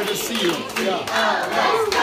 Good to see you. Yeah. Oh,